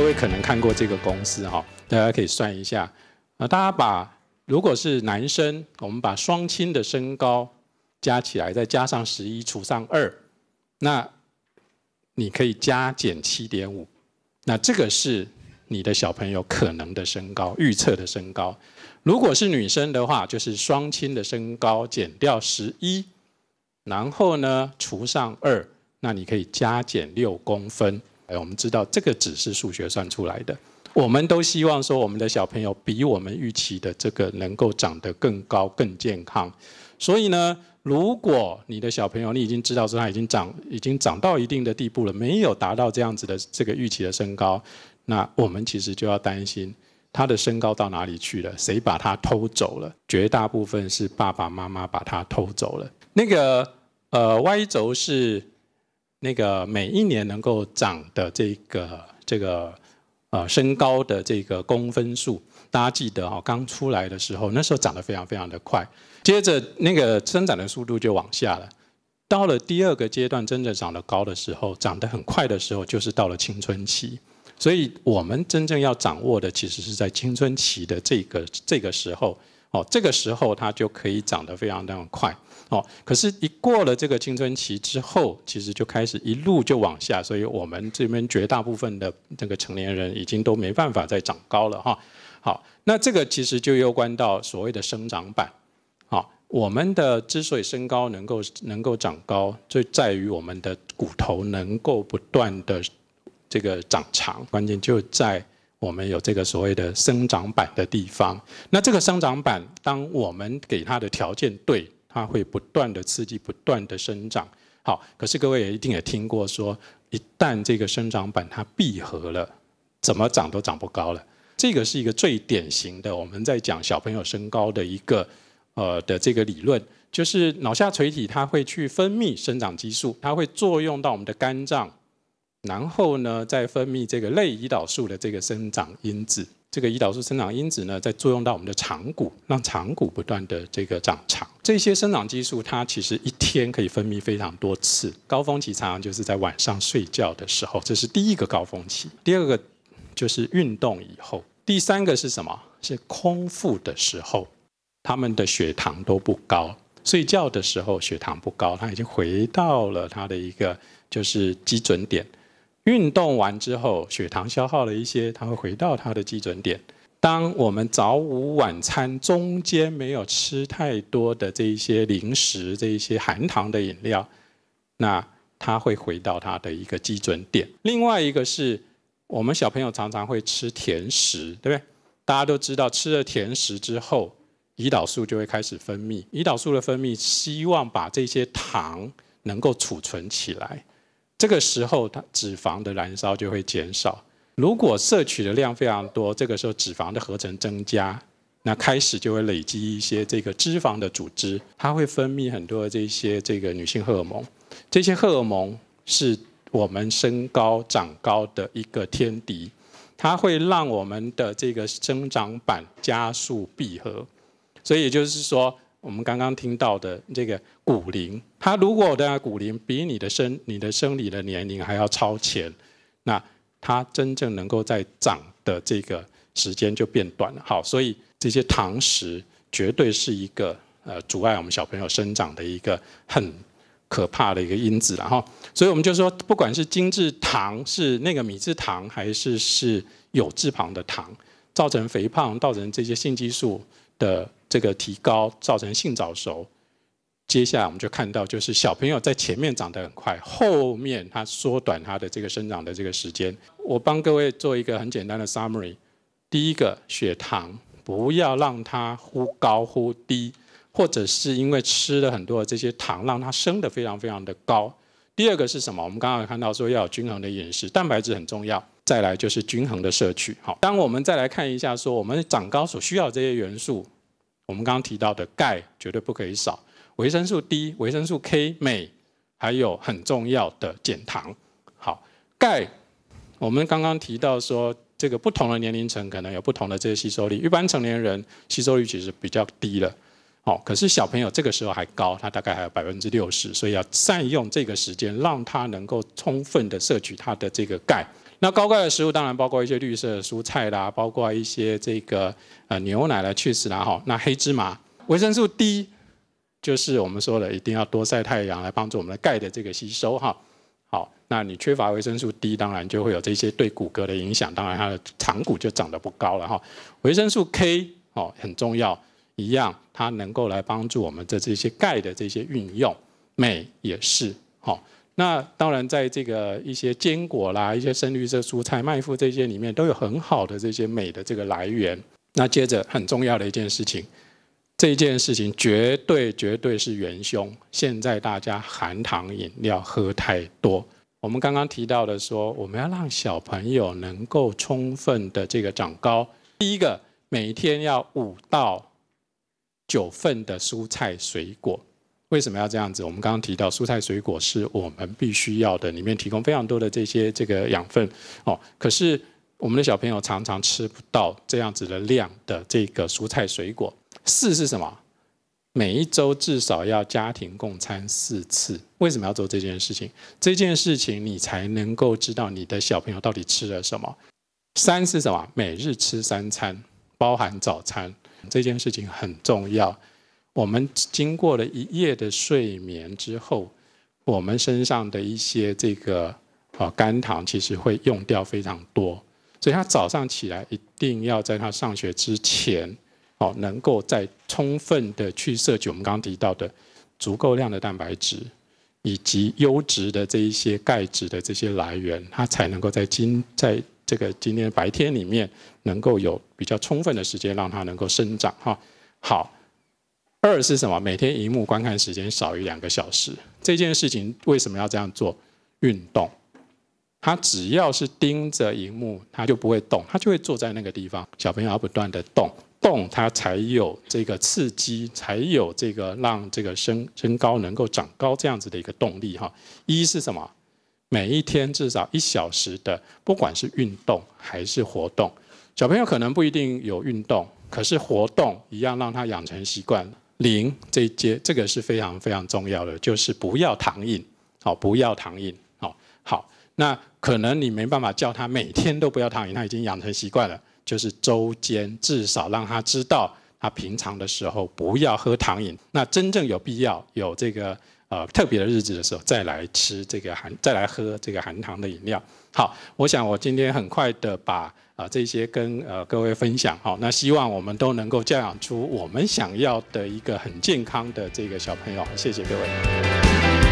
各位可能看过这个公式哈，大家可以算一下。啊，大家把如果是男生，我们把双亲的身高加起来，再加上十一除上二，那你可以加减七点五。那这个是你的小朋友可能的身高，预测的身高。如果是女生的话，就是双亲的身高减掉十一，然后呢除上二，那你可以加减六公分。哎，我们知道这个只是数学算出来的。我们都希望说，我们的小朋友比我们预期的这个能够长得更高、更健康。所以呢，如果你的小朋友你已经知道说他已经长、已经长到一定的地步了，没有达到这样子的这个预期的身高，那我们其实就要担心。他的身高到哪里去了？谁把他偷走了？绝大部分是爸爸妈妈把他偷走了。那个呃，Y 轴是那个每一年能够长的这个这个呃身高的这个公分数。大家记得哈，刚出来的时候，那时候长得非常非常的快，接着那个增长的速度就往下了。到了第二个阶段，真正长得高的时候，长得很快的时候，就是到了青春期。所以我们真正要掌握的，其实是在青春期的这个这个时候，哦，这个时候它就可以长得非常非常快，哦，可是，一过了这个青春期之后，其实就开始一路就往下，所以我们这边绝大部分的这个成年人已经都没办法再长高了，哈，好，那这个其实就攸关到所谓的生长板，好，我们的之所以身高能够能够长高，就在于我们的骨头能够不断的。这个长长，关键就在我们有这个所谓的生长板的地方。那这个生长板，当我们给它的条件对，它会不断的刺激，不断的生长。好，可是各位也一定也听过说，一旦这个生长板它闭合了，怎么长都长不高了。这个是一个最典型的，我们在讲小朋友身高的一个呃的这个理论，就是脑下垂体它会去分泌生长激素，它会作用到我们的肝脏。然后呢，再分泌这个类胰岛素的这个生长因子，这个胰岛素生长因子呢，再作用到我们的长骨，让长骨不断的这个长长。这些生长激素它其实一天可以分泌非常多次，高峰期常常就是在晚上睡觉的时候，这是第一个高峰期。第二个就是运动以后，第三个是什么？是空腹的时候，他们的血糖都不高。睡觉的时候血糖不高，他已经回到了他的一个就是基准点。运动完之后，血糖消耗了一些，它会回到它的基准点。当我们早午晚餐中间没有吃太多的这一些零食、这一些含糖的饮料，那它会回到它的一个基准点。另外一个是我们小朋友常常会吃甜食，对不对？大家都知道，吃了甜食之后，胰岛素就会开始分泌。胰岛素的分泌希望把这些糖能够储存起来。这个时候，它脂肪的燃烧就会减少。如果摄取的量非常多，这个时候脂肪的合成增加，那开始就会累积一些这个脂肪的组织，它会分泌很多这些这个女性荷尔蒙。这些荷尔蒙是我们身高长高的一个天敌，它会让我们的这个生长板加速闭合。所以也就是说。我们刚刚听到的这个骨龄，它如果的骨龄比你的生你的生理的年龄还要超前，那它真正能够在长的这个时间就变短了。好，所以这些糖食绝对是一个呃阻碍我们小朋友生长的一个很可怕的一个因子了哈。所以我们就说，不管是精制糖是那个米制糖，还是是有字旁的糖，造成肥胖，造成这些性激素的。这个提高造成性早熟，接下来我们就看到，就是小朋友在前面长得很快，后面他缩短他的这个生长的这个时间。我帮各位做一个很简单的 summary。第一个，血糖不要让它忽高忽低，或者是因为吃了很多的这些糖，让它升得非常非常的高。第二个是什么？我们刚刚看到说要有均衡的饮食，蛋白质很重要。再来就是均衡的摄取。好，当我们再来看一下说我们长高所需要这些元素。我们刚刚提到的钙绝对不可以少，维生素 D、维生素 K、镁，还有很重要的减糖。好，钙，我们刚刚提到说，这个不同的年龄层可能有不同的这个吸收率。一般成年人吸收率其实比较低了，好，可是小朋友这个时候还高，他大概还有百分之六十，所以要善用这个时间，让他能够充分的摄取他的这个钙。那高钙的食物当然包括一些绿色的蔬菜啦，包括一些这个呃牛奶啦、去 h 啦哈。那黑芝麻、维生素 D，就是我们说的一定要多晒太阳来帮助我们的钙的这个吸收哈。好，那你缺乏维生素 D，当然就会有这些对骨骼的影响，当然它的长骨就长得不高了哈。维生素 K 哦很重要，一样它能够来帮助我们的这些钙的这些运用，镁也是好。那当然，在这个一些坚果啦、一些深绿色蔬菜、麦麸这些里面，都有很好的这些镁的这个来源。那接着很重要的一件事情，这件事情绝对绝对是元凶。现在大家含糖饮料喝太多。我们刚刚提到的说，我们要让小朋友能够充分的这个长高。第一个，每天要五到九份的蔬菜水果。为什么要这样子？我们刚刚提到蔬菜水果是我们必须要的，里面提供非常多的这些这个养分哦。可是我们的小朋友常常吃不到这样子的量的这个蔬菜水果。四是什么？每一周至少要家庭共餐四次。为什么要做这件事情？这件事情你才能够知道你的小朋友到底吃了什么。三是什么？每日吃三餐，包含早餐。这件事情很重要。我们经过了一夜的睡眠之后，我们身上的一些这个啊肝糖其实会用掉非常多，所以他早上起来一定要在他上学之前，哦，能够在充分的去摄取我们刚刚提到的足够量的蛋白质，以及优质的这一些钙质的这些来源，他才能够在今在这个今天白天里面能够有比较充分的时间让他能够生长哈。好。二是什么？每天荧幕观看时间少于两个小时。这件事情为什么要这样做？运动，他只要是盯着荧幕，他就不会动，他就会坐在那个地方。小朋友要不断的动，动他才有这个刺激，才有这个让这个身身高能够长高这样子的一个动力哈。一是什么？每一天至少一小时的，不管是运动还是活动，小朋友可能不一定有运动，可是活动一样让他养成习惯。零这一阶，这个是非常非常重要的，就是不要糖瘾，好，不要糖瘾，好，好，那可能你没办法叫他每天都不要糖瘾，他已经养成习惯了，就是周间至少让他知道，他平常的时候不要喝糖饮，那真正有必要有这个呃特别的日子的时候，再来吃这个含，再来喝这个含糖的饮料。好，我想我今天很快的把。啊，这些跟呃各位分享好，那希望我们都能够教养出我们想要的一个很健康的这个小朋友，谢谢各位。